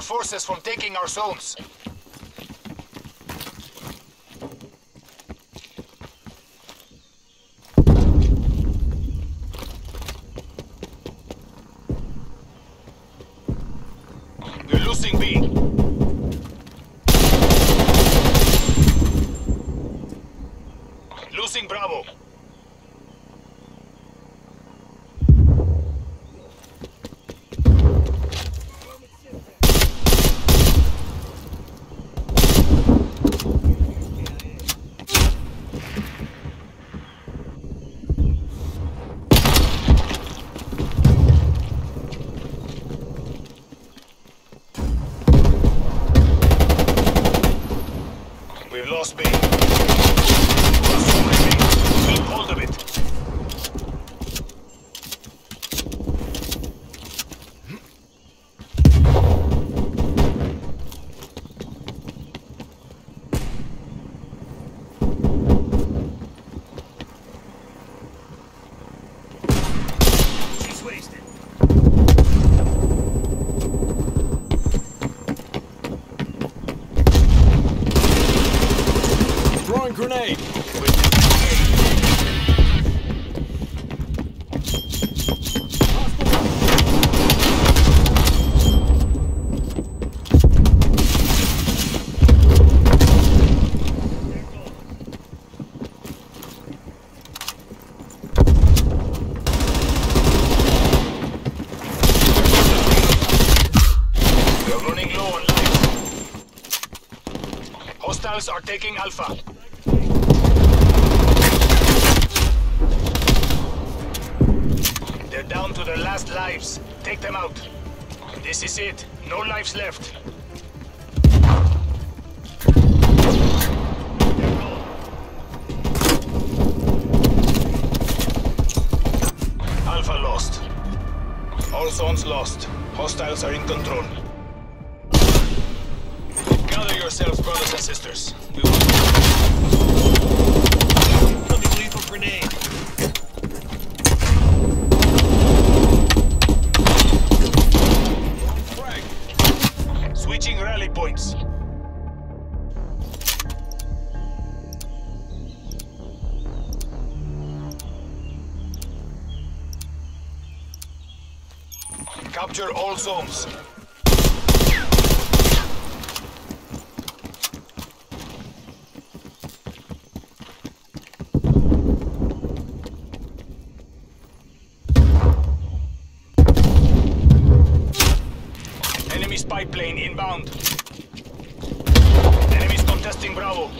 forces from taking our zones. We're losing B. Losing Bravo. We've lost B. Lost so many B. Keep hold of it. She's wasted. Throwing grenade. We're running low on life. Hostiles are taking Alpha. They're down to their last lives. Take them out. This is it. No lives left. Alpha lost. All zones lost. Hostiles are in control. Gather yourselves, brothers and sisters. Switching rally points. Capture all zones. Enemy spy plane inbound. Enemies contesting Bravo.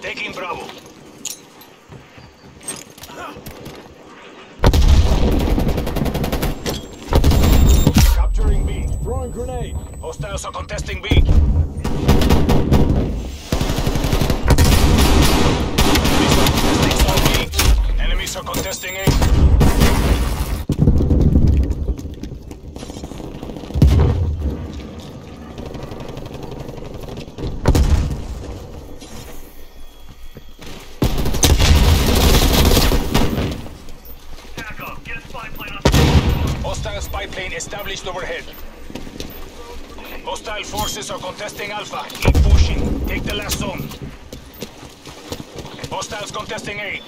Taking Bravo. Capturing B. Throwing grenade. Hostiles are contesting B. Enemies are contesting zone plane established overhead. Hostile forces are contesting Alpha. Keep pushing. Take the last zone. Hostiles contesting A.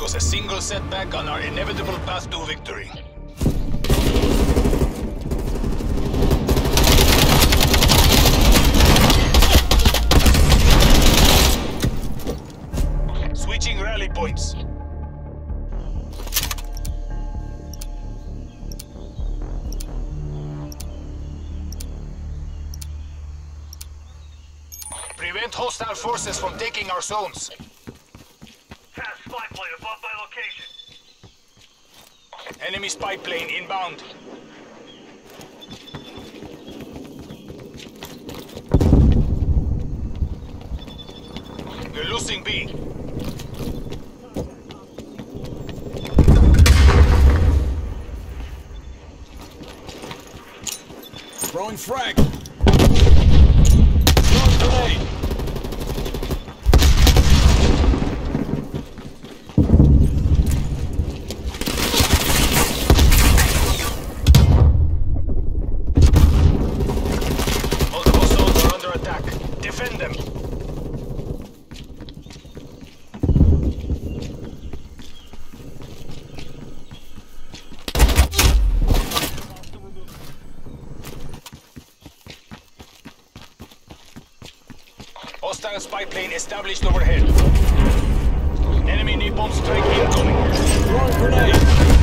was a single setback on our inevitable path to victory. Switching rally points. Prevent hostile forces from taking our zones. Spy plane above my location. Enemy spy plane inbound. We're losing B. Throwing frag. Throwing grenade. Multiple zones are under attack. Defend them. Hostile spy plane established overhead. Enemy napalm strike incoming. Throwing grenade.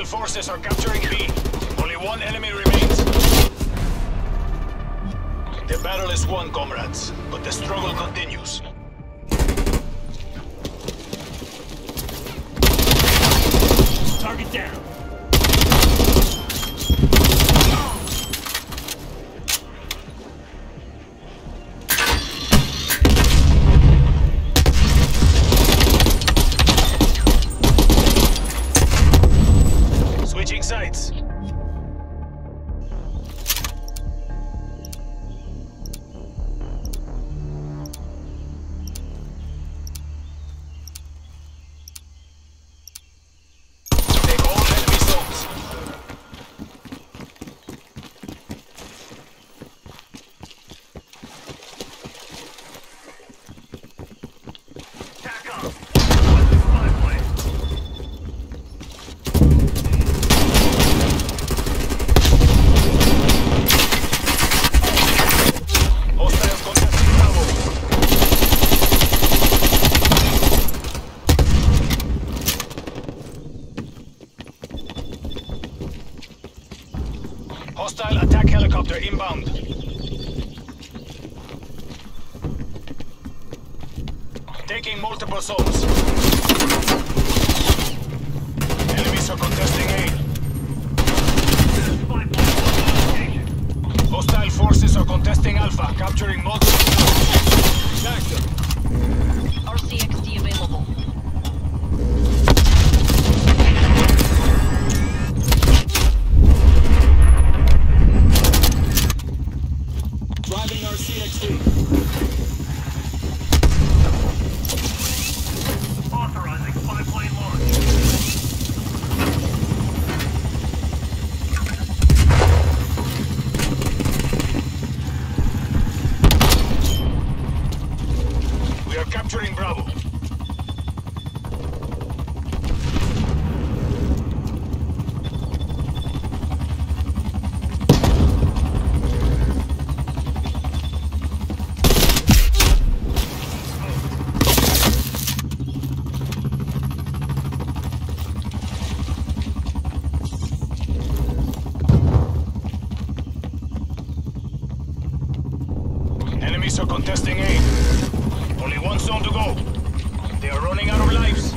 Hostile forces are capturing B. Only one enemy remains. The battle is won, comrades, but the struggle continues. Target down. Taking multiple zones. Enemies are contesting A. Spy plane above my location. Hostile forces are contesting Alpha, capturing multiple zones. Attack them. RCXD available. Contesting A. Only one zone to go. They are running out of lives.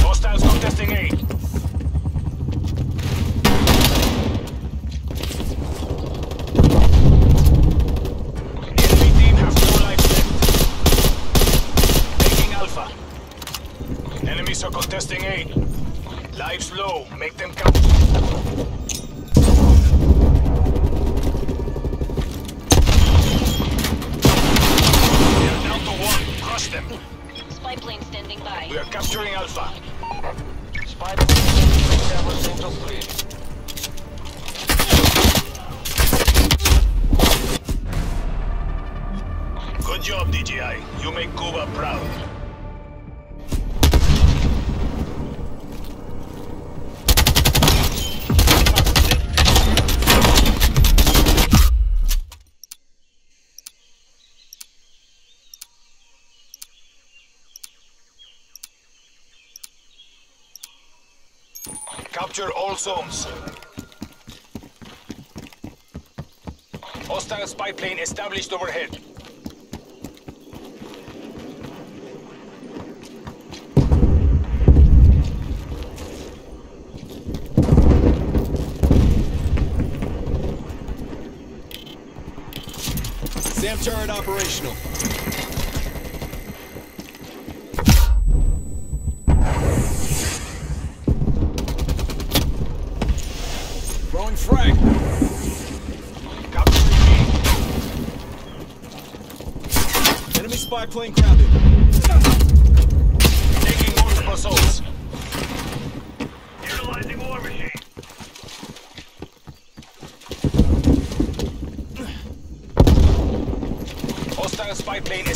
Hostiles contesting A. Enemy team have four lives left. Taking Alpha. Enemies are contesting A. Lives low, make them count. Good job, DJI. You make Cuba proud. Capture all zones. Hostile spy plane established overhead. SAM turret operational. Frag. Enemy spy plane grounded. Taking multiple zones. Utilizing war machine. Hostile spy plane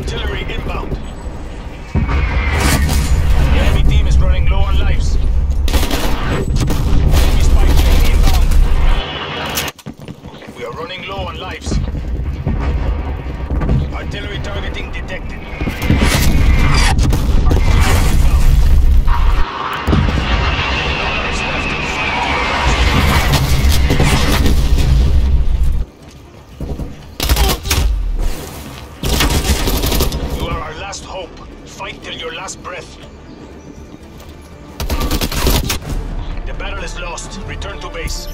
Artillery last breath. The battle is lost. Return to base.